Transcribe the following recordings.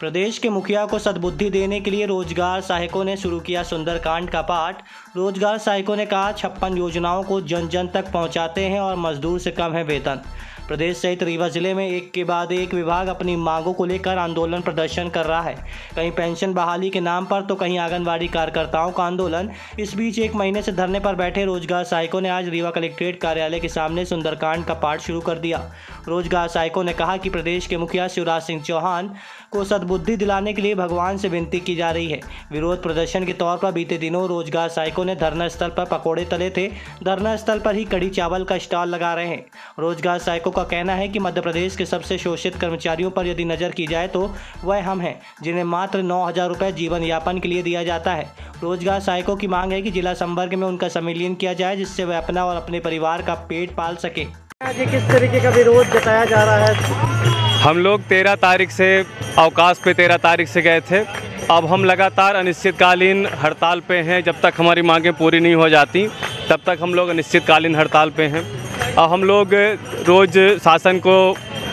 प्रदेश के मुखिया को सद्बुद्धि देने के लिए रोज़गार सहायकों ने शुरू किया सुंदरकांड का पाठ। रोज़गार सहायकों ने कहा, छप्पन योजनाओं को जन जन तक पहुंचाते हैं और मजदूर से कम है वेतन। प्रदेश सहित रीवा ज़िले में एक के बाद एक विभाग अपनी मांगों को लेकर आंदोलन प्रदर्शन कर रहा है। कहीं पेंशन बहाली के नाम पर तो कहीं आंगनबाड़ी कार्यकर्ताओं का आंदोलन। इस बीच एक महीने से धरने पर बैठे रोज़गार सहायकों ने आज रीवा कलेक्ट्रेट कार्यालय के सामने सुंदरकांड का पाठ शुरू कर दिया। रोज़गार सहायकों ने कहा कि प्रदेश के मुखिया शिवराज सिंह चौहान को सद्बुद्धि दिलाने के लिए भगवान से विनती की जा रही है। विरोध प्रदर्शन के तौर पर बीते दिनों रोज़गार सहायकों ने धरना स्थल पर पकौड़े तले थे। धरना स्थल पर ही कड़ी चावल का स्टॉल लगा रहे हैं। रोज़गार सहायकों का कहना है कि मध्य प्रदेश के सबसे शोषित कर्मचारियों पर यदि नज़र की जाए तो वह हम हैं जिन्हें मात्र नौ हज़ार रुपये जीवन यापन के लिए दिया जाता है। रोज़गार सहायकों की मांग है कि जिला संवर्ग में उनका सम्मिलियन किया जाए जिससे वह अपना और अपने परिवार का पेट पाल सके। आज किस तरीके का विरोध जताया जा रहा है? हम लोग तेरह तारीख से अवकाश पे तेरह तारीख से गए थे। अब हम लगातार अनिश्चितकालीन हड़ताल पे हैं। जब तक हमारी मांगें पूरी नहीं हो जाती तब तक हम लोग अनिश्चितकालीन हड़ताल पे हैं। हम लोग रोज़ शासन को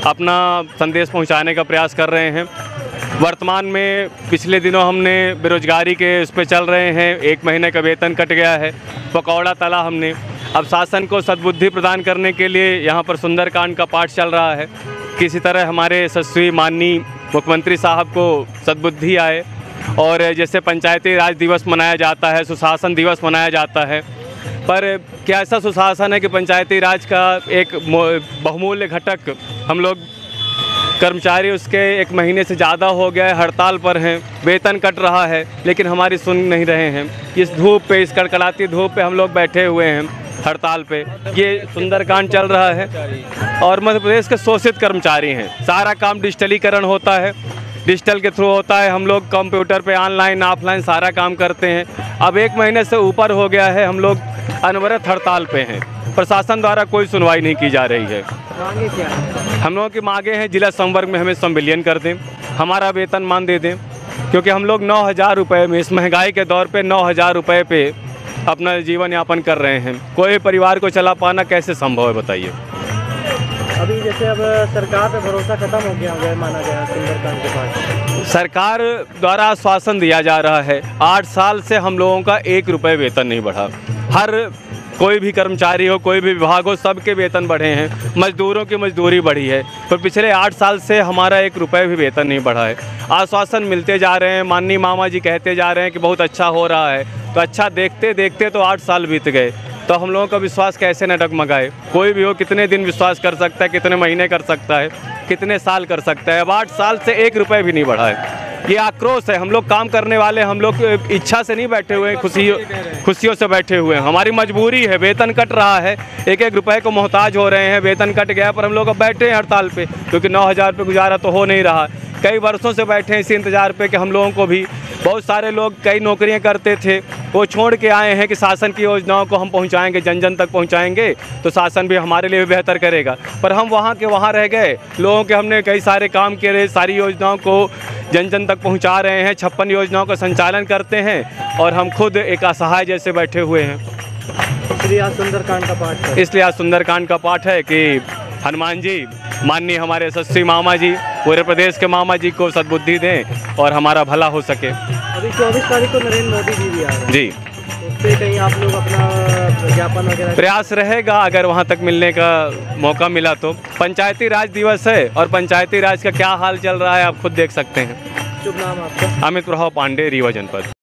अपना संदेश पहुँचाने का प्रयास कर रहे हैं। वर्तमान में पिछले दिनों हमने बेरोजगारी के उस पर चल रहे हैं। एक महीने का वेतन कट गया है, पकौड़ा तला हमने। अब शासन को सद्बुद्धि प्रदान करने के लिए यहाँ पर सुंदरकांड का पाठ चल रहा है। किसी तरह हमारे यशस्वी माननीय मुख्यमंत्री साहब को सद्बुद्धि आए और जैसे पंचायती राज दिवस मनाया जाता है, सुशासन दिवस मनाया जाता है। पर क्या ऐसा सुशासन है कि पंचायती राज का एक बहुमूल्य घटक हम लोग कर्मचारी उसके एक महीने से ज़्यादा हो गया है, हड़ताल पर हैं, वेतन कट रहा है, लेकिन हमारी सुन नहीं रहे हैं। इस धूप पे, इस कड़कड़ाती धूप पे हम लोग बैठे हुए हैं हड़ताल पे। ये सुंदरकांड चल रहा है और मध्य प्रदेश के शोषित कर्मचारी हैं। सारा काम डिजिटलीकरण होता है, डिजिटल के थ्रू होता है। हम लोग कंप्यूटर पे, ऑनलाइन, ऑफलाइन सारा काम करते हैं। अब एक महीने से ऊपर हो गया है, हम लोग अनवरत हड़ताल पे हैं। प्रशासन द्वारा कोई सुनवाई नहीं की जा रही है। मांगे क्या हम लोगों की मांगे हैं जिला संवर्ग में हमें संविलियन कर दें हमारा वेतन मान दे दें क्योंकि हम लोग नौ हज़ार रुपये में इस महँगाई के दौर पे नौ हज़ार रुपये पे अपना जीवन यापन कर रहे हैं। कोई परिवार को चला पाना कैसे संभव है बताइए। अभी जैसे अब सरकार पे भरोसा खत्म हो गया है माना गया सुंदरकांड के बाद। सरकार द्वारा आश्वासन दिया जा रहा है आठ साल से हम लोगों का एक रुपये वेतन नहीं बढ़ा। हर कोई भी कर्मचारी हो, कोई भी विभाग हो, सबके वेतन बढ़े हैं। मजदूरों की मजदूरी बढ़ी है। पर पिछले आठ साल से हमारा एक रुपये भी वेतन नहीं बढ़ा है। आश्वासन मिलते जा रहे हैं, माननीय मामा जी कहते जा रहे हैं कि बहुत अच्छा हो रहा है। तो अच्छा देखते देखते तो आठ साल बीत गए। तो हम लोगों का विश्वास कैसे न डगमगाए? कोई भी हो, कितने दिन विश्वास कर सकता है, कितने महीने कर सकता है, कितने साल कर सकता है। अब आठ साल से एक रुपये भी नहीं बढ़ा है। ये आक्रोश है। हम लोग काम करने वाले हम लोग इच्छा से नहीं बैठे हुए हैं। खुशी खुशियों से बैठे हुए हैं। हमारी मजबूरी है। वेतन कट रहा है। एक एक रुपए को मोहताज हो रहे हैं। वेतन कट गया पर हम लोग अब बैठे हैं हड़ताल पे। क्योंकि नौ हज़ार गुजारा तो हो नहीं रहा। कई वर्षों से बैठे हैं। इसी इंतज़ार पे कि हम लोगों को भी बहुत सारे लोग कई नौकरियाँ करते थे। वो छोड़ के आए हैं कि शासन की योजनाओं को हम पहुंचाएँगे जन जन तक पहुंचाएँगे तो शासन भी हमारे लिए बेहतर करेगा। पर हम वहाँ के वहाँ रह गए। लोगों के हमने कई सारे काम किए सारी योजनाओं को जन जन तक पहुँचा रहे हैं छप्पन योजनाओं का संचालन करते हैं और हम खुद एक असहाय जैसे बैठे हुए हैं। इसलिए आज सुंदरकांड का पाठ इसलिए आज सुंदरकांड का पाठ है कि हनुमान जी माननीय हमारे यशस्वी मामा जी पूरे प्रदेश के मामा जी को सद्बुद्धि दें और हमारा भला हो सके। अभी चौबीस तारीख को नरेंद्र मोदी जी भी आ रहे हैं। जी। उस कहीं आप लोग अपना ज्ञापन वगैरह प्रयास रहेगा अगर वहाँ तक मिलने का मौका मिला तो। पंचायती राज दिवस है और पंचायती राज का क्या हाल चल रहा है आप खुद देख सकते हैं। शुभ नाम आपका। अमित प्रभाव पांडे रीवा जनपद।